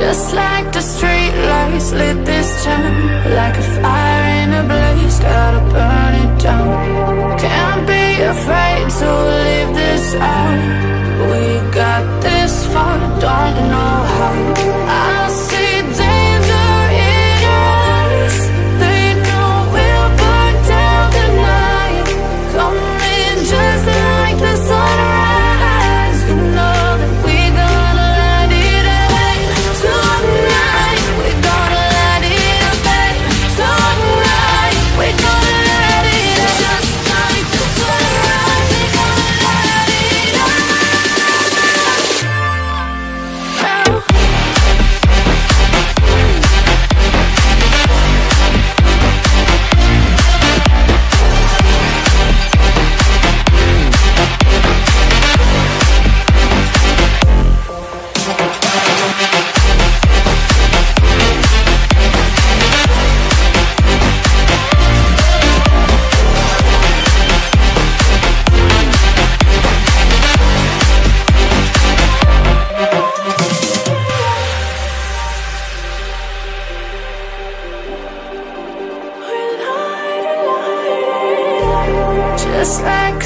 Just like the street lights lit this town Like a fire in a blaze, gotta burn it down. Can't be afraid to leave this out. We got this far, don't know how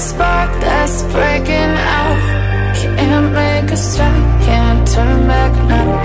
spark that's breaking out. Can't make a start, can't turn back now.